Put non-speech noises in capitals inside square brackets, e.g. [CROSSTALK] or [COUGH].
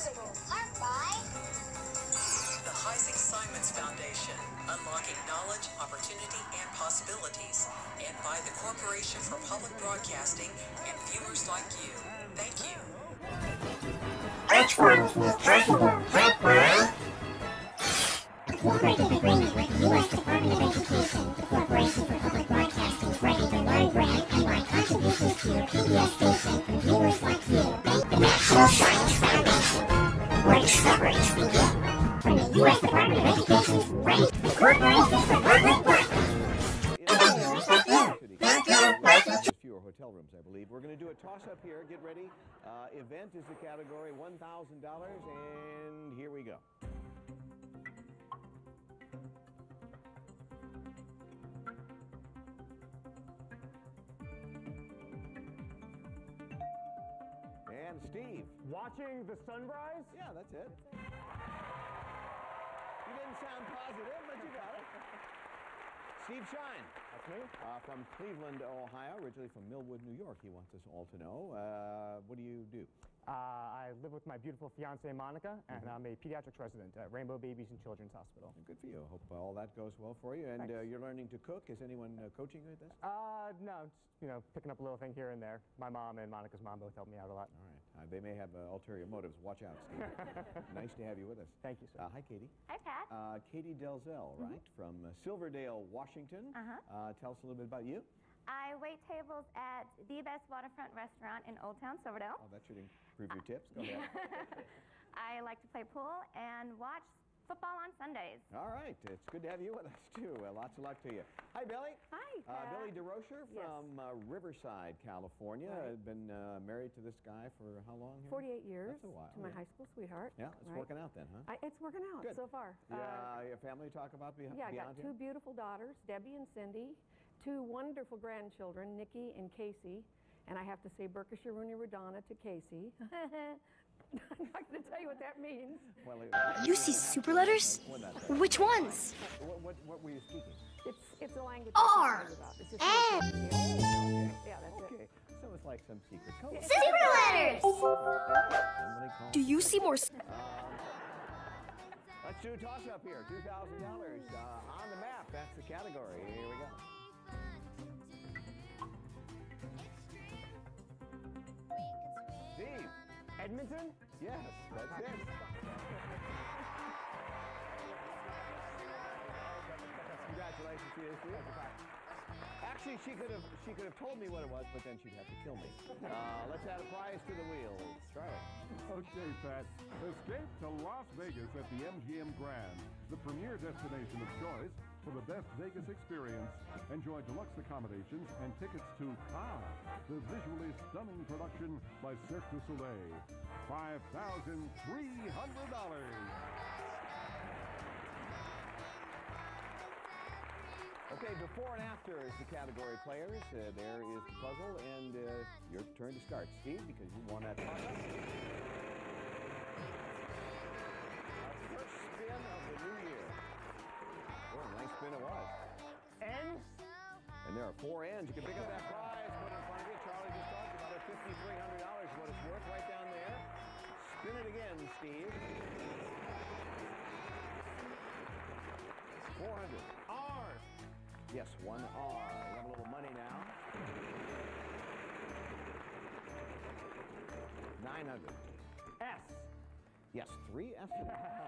possible. Art by The Heising Simons Foundation, unlocking knowledge, opportunity, and possibilities. And by the Corporation for Public Broadcasting and viewers like you. Thank you. Which one's the president, Pepper? A cooperative agreement with the U.S. Department of Education, the Corporation for Public Broadcasting's Ready to Learn grant, and my contributions to your PBS station from viewers like you. Thank the National Science Foundation, From the U.S. Department of Education's for fewer hotel rooms, I believe. We're going to do a toss-up here. Get ready. Uh, event is the category, $1,000, and here we go. And Steve. Watching the sunrise? Yeah, that's it. You didn't sound positive, but you got it. Steve Shine. That's me. Uh, from Cleveland, Ohio, originally from Millwood, New York, he wants us all to know. Uh, what do you do? Uh, I live with my beautiful fiancee Monica, and I'm a pediatrics resident at Rainbow Babies and Children's Hospital. Good for you. Hope all that goes well for you. And uh, you're learning to cook. Is anyone uh, coaching you at this? Uh, no, just, you know, picking up a little thing here and there. My mom and Monica's mom both help me out a lot. All right. Uh, they may have uh, ulterior motives. Watch out, Steve. [LAUGHS] nice to have you with us. Thank you, sir. Uh, hi, Katie. Hi, Pat. Uh, Katie Delzell, right, from uh, Silverdale, Washington. Uh-huh. Uh, tell us a little bit about you. I wait tables at the best waterfront restaurant in Old Town Silverdale. Oh, that should improve your tips. Go ahead. [LAUGHS] I like to play pool and watch football on Sundays. All right. It's good to have you with us, too. Uh, lots of luck to you. Hi, Billy. Hi, Uh, Pat. Billy DeRocher Yes. from uh, Riverside, California. Right. Uh, Been uh, married to this guy for how long? Here? 48 years That's a while, to my yeah. high school sweetheart. Yeah, it's right? working out then, huh? I, it's working out Good. so far. yeah, Uh, your family talk about be- yeah, I got two here? beautiful daughters, Debbie and Cindy, two wonderful grandchildren, Nikki and Casey, and I have to say Berkshire Rooney Rodana to Casey. [LAUGHS] I'm not going to tell you what that means. Well, uh, You see super letters? Well, not that. Which ones? What, what, what were you speaking? It's it's a language. R, I can't talk about. It's just N. Yeah, that's Okay, so it's like some secret code. Super letters! Somebody call Do you see more? Let's do a toss up here. $2,000 uh, on the map. That's the category. Here we go. Edmonton? Yes, that's it. Congratulations to you, Steve. Actually, she could have she could have told me what it was, but then she'd have to kill me. Uh, let's add a prize to the wheel. Charlie. Okay, Pat. Escape to Las Vegas at the MGM Grand, the premier destination of choice for the best Vegas experience. Enjoy deluxe accommodations and tickets to Ah, the visually stunning production by Cirque du Soleil. $5,300. Okay, before and after is the category players. Uh, there is the puzzle, and uh, your turn to start, Steve, because you won that toss four ends. You can pick up that prize, put it in front of you. Charlie just talked about it. $5,300 is what it's worth right down there. Spin it again, Steve. 400. R. Yes, one R. We have a little money now. 900. S. Yes, three S's. [LAUGHS]